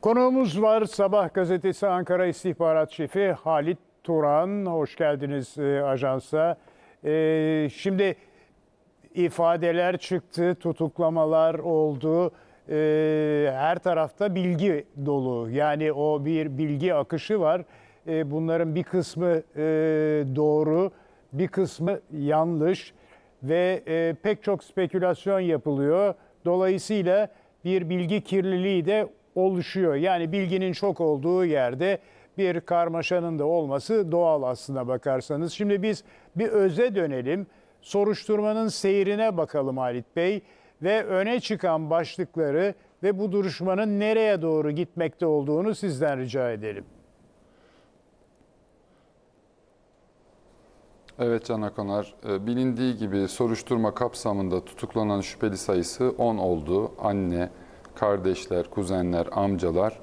Konuğumuz var Sabah gazetesi Ankara İstihbarat Şefi Halit Turan. Hoş geldiniz e, ajansa. E, şimdi ifadeler çıktı, tutuklamalar oldu. E, her tarafta bilgi dolu. Yani o bir bilgi akışı var. E, bunların bir kısmı e, doğru, bir kısmı yanlış ve e, pek çok spekülasyon yapılıyor. Dolayısıyla bir bilgi kirliliği de oluşuyor. Yani bilginin çok olduğu yerde bir karmaşanın da olması doğal aslına bakarsanız. Şimdi biz bir öze dönelim. Soruşturmanın seyrine bakalım Halit Bey ve öne çıkan başlıkları ve bu duruşmanın nereye doğru gitmekte olduğunu sizden rica edelim. Evet Can Akanar, e, bilindiği gibi soruşturma kapsamında tutuklanan şüpheli sayısı 10 oldu. Anne, kardeşler, kuzenler, amcalar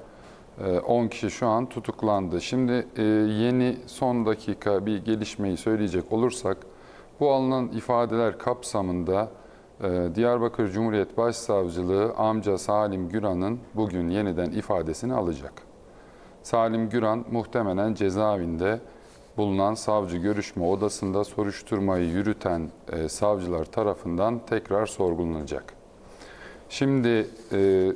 10 kişi şu an tutuklandı. Şimdi e, yeni son dakika bir gelişmeyi söyleyecek olursak bu alınan ifadeler kapsamında e, Diyarbakır Cumhuriyet Başsavcılığı amca Salim Güran'ın bugün yeniden ifadesini alacak. Salim Güran muhtemelen cezaevinde bulunan savcı görüşme odasında soruşturmayı yürüten e, savcılar tarafından tekrar sorgulanacak. Şimdi e,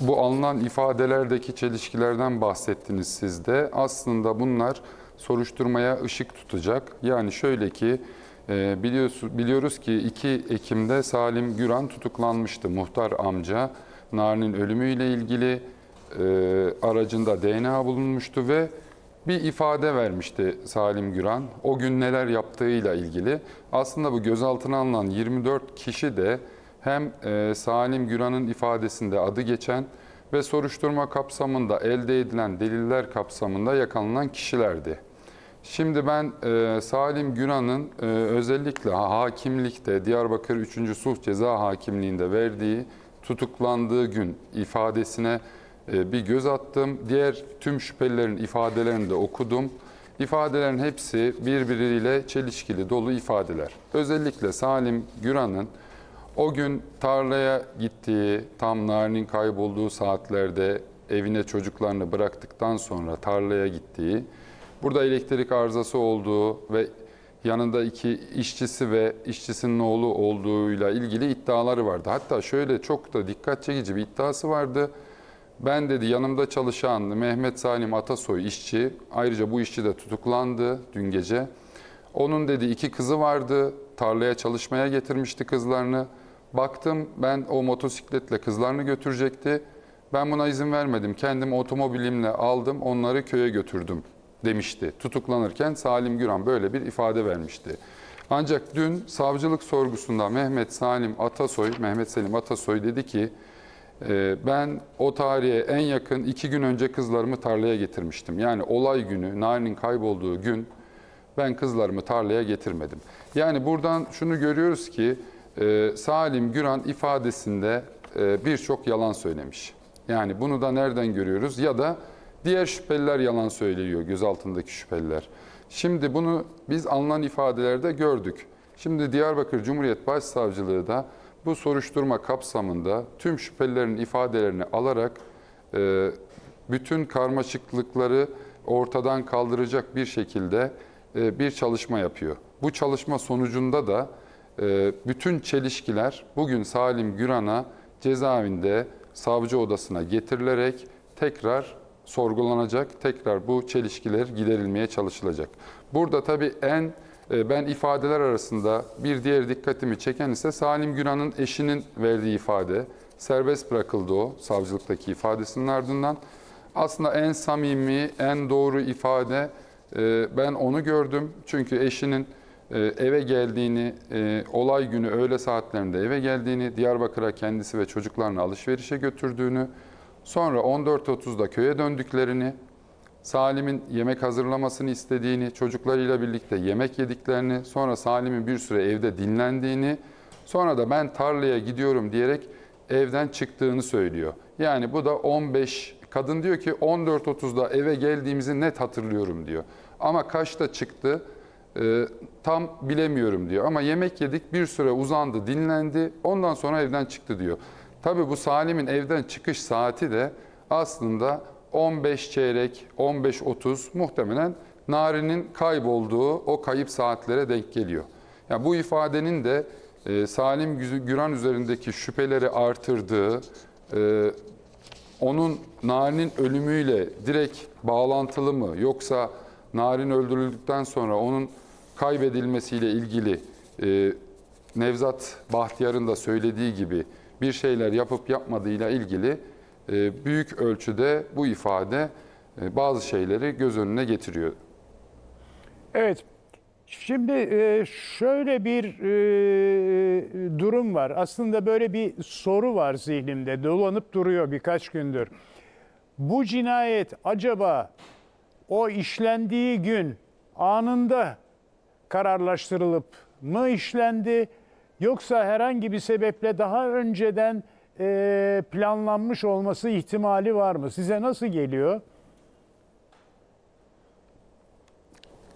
bu alınan ifadelerdeki çelişkilerden bahsettiniz siz de. Aslında bunlar soruşturmaya ışık tutacak. Yani şöyle ki e, biliyoruz, biliyoruz ki 2 Ekim'de Salim Güran tutuklanmıştı. Muhtar amca Narin'in ölümüyle ilgili e, aracında DNA bulunmuştu ve bir ifade vermişti Salim Güran. O gün neler yaptığıyla ilgili. Aslında bu gözaltına alınan 24 kişi de hem e, Salim Güran'ın ifadesinde adı geçen ve soruşturma kapsamında elde edilen deliller kapsamında yakalanan kişilerdi. Şimdi ben e, Salim Güran'ın e, özellikle hakimlikte Diyarbakır 3. Sulh Ceza Hakimliği'nde verdiği tutuklandığı gün ifadesine e, bir göz attım. Diğer tüm şüphelilerin ifadelerini de okudum. İfadelerin hepsi birbiriyle çelişkili dolu ifadeler. Özellikle Salim Güran'ın o gün tarlaya gittiği, tam Narin'in kaybolduğu saatlerde evine çocuklarını bıraktıktan sonra tarlaya gittiği, burada elektrik arızası olduğu ve yanında iki işçisi ve işçisinin oğlu olduğuyla ilgili iddiaları vardı. Hatta şöyle çok da dikkat çekici bir iddiası vardı. Ben dedi yanımda çalışan Mehmet Salim Atasoy işçi, ayrıca bu işçi de tutuklandı dün gece. Onun dedi iki kızı vardı, tarlaya çalışmaya getirmişti kızlarını. Baktım ben o motosikletle kızlarını götürecekti. Ben buna izin vermedim. Kendim otomobilimle aldım, onları köye götürdüm demişti. Tutuklanırken Salim Güran böyle bir ifade vermişti. Ancak dün savcılık sorgusunda Mehmet Salim Atasoy, Mehmet Selim Atasoy dedi ki ee, ben o tarihe en yakın iki gün önce kızlarımı tarlaya getirmiştim. Yani olay günü, Narin'in kaybolduğu gün ben kızlarımı tarlaya getirmedim. Yani buradan şunu görüyoruz ki e, Salim Güran ifadesinde e, birçok yalan söylemiş. Yani bunu da nereden görüyoruz? Ya da diğer şüpheliler yalan söylüyor, gözaltındaki şüpheliler. Şimdi bunu biz alınan ifadelerde gördük. Şimdi Diyarbakır Cumhuriyet Başsavcılığı da bu soruşturma kapsamında tüm şüphelilerin ifadelerini alarak e, bütün karmaşıklıkları ortadan kaldıracak bir şekilde e, bir çalışma yapıyor. Bu çalışma sonucunda da bütün çelişkiler bugün Salim Güran'a cezaevinde savcı odasına getirilerek tekrar sorgulanacak, tekrar bu çelişkiler giderilmeye çalışılacak. Burada tabii en ee, ben ifadeler arasında bir diğer dikkatimi çeken ise Salim Güran'ın eşinin verdiği ifade. Serbest bırakıldı o savcılıktaki ifadesinin ardından. Aslında en samimi, en doğru ifade e, ben onu gördüm. Çünkü eşinin e, eve geldiğini, e, olay günü öğle saatlerinde eve geldiğini, Diyarbakır'a kendisi ve çocuklarını alışverişe götürdüğünü, sonra 14.30'da köye döndüklerini, Salim'in yemek hazırlamasını istediğini, çocuklarıyla birlikte yemek yediklerini, sonra Salim'in bir süre evde dinlendiğini, sonra da ben tarlaya gidiyorum diyerek evden çıktığını söylüyor. Yani bu da 15, kadın diyor ki 14.30'da eve geldiğimizi net hatırlıyorum diyor. Ama kaçta çıktı e, tam bilemiyorum diyor. Ama yemek yedik bir süre uzandı, dinlendi, ondan sonra evden çıktı diyor. Tabii bu Salim'in evden çıkış saati de aslında 15 çeyrek, 15-30 muhtemelen Nari'nin kaybolduğu o kayıp saatlere denk geliyor. Yani bu ifadenin de e, Salim Gü- Güran üzerindeki şüpheleri artırdığı, e, onun Nari'nin ölümüyle direkt bağlantılı mı yoksa Narin öldürüldükten sonra onun kaybedilmesiyle ilgili e, Nevzat Bahtiyar'ın da söylediği gibi bir şeyler yapıp yapmadığıyla ilgili e, büyük ölçüde bu ifade e, bazı şeyleri göz önüne getiriyor. Evet. Şimdi e, şöyle bir e, durum var. Aslında böyle bir soru var zihnimde. Dolanıp duruyor birkaç gündür. Bu cinayet acaba o işlendiği gün anında kararlaştırılıp mı işlendi yoksa herhangi bir sebeple daha önceden e, planlanmış olması ihtimali var mı? Size nasıl geliyor?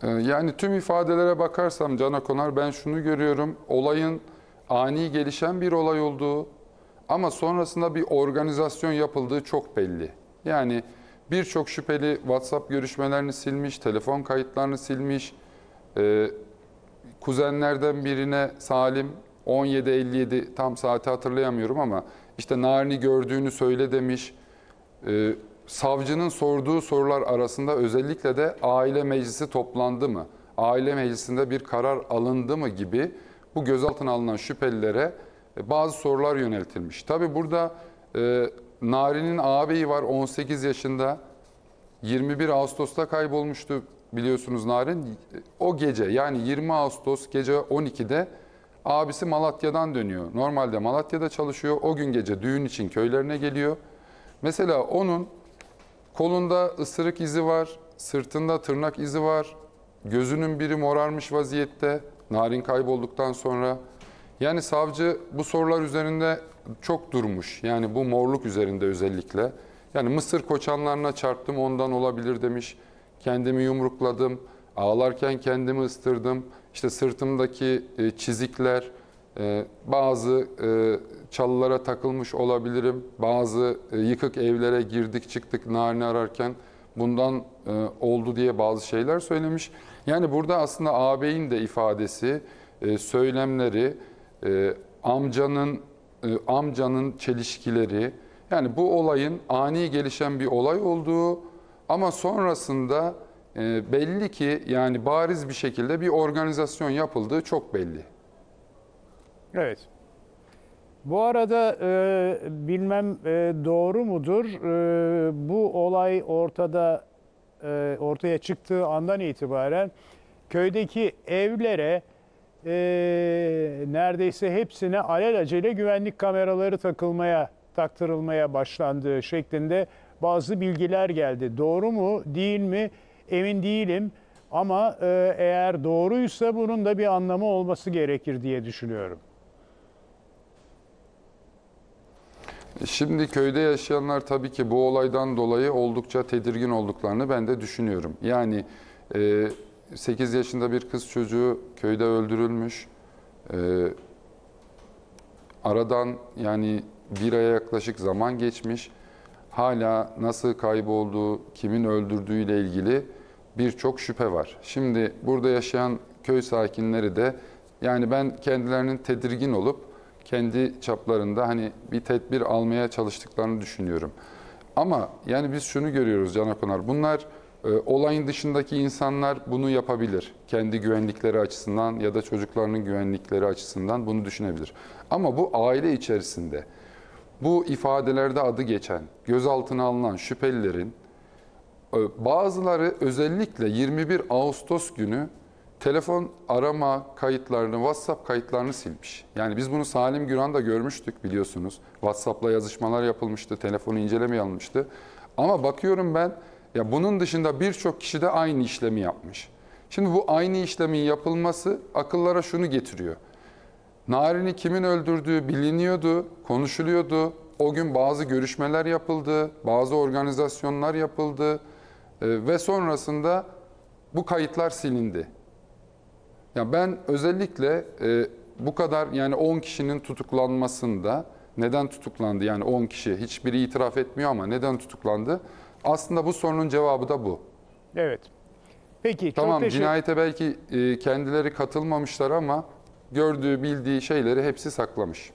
Ee, Yani tüm ifadelere bakarsam Cana Konar ben şunu görüyorum. Olayın ani gelişen bir olay olduğu ama sonrasında bir organizasyon yapıldığı çok belli. Yani birçok şüpheli WhatsApp görüşmelerini silmiş, telefon kayıtlarını silmiş. Kuzenlerden birine Salim 17.57 tam saati hatırlayamıyorum ama işte Narin'i gördüğünü söyle demiş. Ee, savcının sorduğu sorular arasında özellikle de aile meclisi toplandı mı? Aile meclisinde bir karar alındı mı gibi bu gözaltına alınan şüphelilere e, bazı sorular yöneltilmiş. Tabi burada e, Nari'nin ağabeyi var 18 yaşında 21 Ağustos'ta kaybolmuştu biliyorsunuz Narin. O gece yani 20 Ağustos gece 12'de abisi Malatya'dan dönüyor. Normalde Malatya'da çalışıyor. O gün gece düğün için köylerine geliyor. Mesela onun kolunda ısırık izi var, sırtında tırnak izi var, gözünün biri morarmış vaziyette Narin kaybolduktan sonra. Yani savcı bu sorular üzerinde çok durmuş. Yani bu morluk üzerinde özellikle. Yani Mısır koçanlarına çarptım ondan olabilir demiş. Kendimi yumrukladım. Ağlarken kendimi ıstırdım. İşte sırtımdaki e, çizikler, e, bazı e, çalılara takılmış olabilirim. Bazı yıkık evlere girdik çıktık narini ararken bundan oldu diye bazı şeyler söylemiş. Yani burada aslında ağabeyin de ifadesi, söylemleri, amcanın amcanın çelişkileri, yani bu olayın ani gelişen bir olay olduğu ama sonrasında e, belli ki yani bariz bir şekilde bir organizasyon yapıldığı çok belli. Evet. Bu arada e, bilmem e, doğru mudur? E, bu olay ortada e, ortaya çıktığı andan itibaren köydeki evlere e, neredeyse hepsine alelacele güvenlik kameraları takılmaya taktırılmaya başlandığı şeklinde bazı bilgiler geldi. Doğru mu, değil mi? Emin değilim. Ama e, eğer doğruysa bunun da bir anlamı olması gerekir diye düşünüyorum. Şimdi köyde yaşayanlar tabii ki bu olaydan dolayı oldukça tedirgin olduklarını ben de düşünüyorum. Yani e, 8 yaşında bir kız çocuğu köyde öldürülmüş. E, aradan yani bir aya yaklaşık zaman geçmiş. Hala nasıl kaybolduğu, kimin öldürdüğüyle ilgili birçok şüphe var. Şimdi burada yaşayan köy sakinleri de yani ben kendilerinin tedirgin olup kendi çaplarında hani bir tedbir almaya çalıştıklarını düşünüyorum. Ama yani biz şunu görüyoruz Can Akpınar. Bunlar e, olayın dışındaki insanlar bunu yapabilir. Kendi güvenlikleri açısından ya da çocuklarının güvenlikleri açısından bunu düşünebilir. Ama bu aile içerisinde bu ifadelerde adı geçen, gözaltına alınan şüphelilerin e, bazıları özellikle 21 Ağustos günü telefon arama kayıtlarını, WhatsApp kayıtlarını silmiş. Yani biz bunu Salim Güran'da görmüştük biliyorsunuz. WhatsApp'la yazışmalar yapılmıştı, telefonu incelemeye alınmıştı. Ama bakıyorum ben ya bunun dışında birçok kişi de aynı işlemi yapmış. Şimdi bu aynı işlemin yapılması akıllara şunu getiriyor. Narin'i kimin öldürdüğü biliniyordu, konuşuluyordu. O gün bazı görüşmeler yapıldı, bazı organizasyonlar yapıldı e, ve sonrasında bu kayıtlar silindi. Ya ben özellikle e, bu kadar yani 10 kişinin tutuklanmasında Neden tutuklandı? Yani 10 kişi hiçbiri itiraf etmiyor ama neden tutuklandı? Aslında bu sorunun cevabı da bu. Evet. Peki çok Tamam teşekkür cinayete belki e, kendileri katılmamışlar ama gördüğü bildiği şeyleri hepsi saklamış.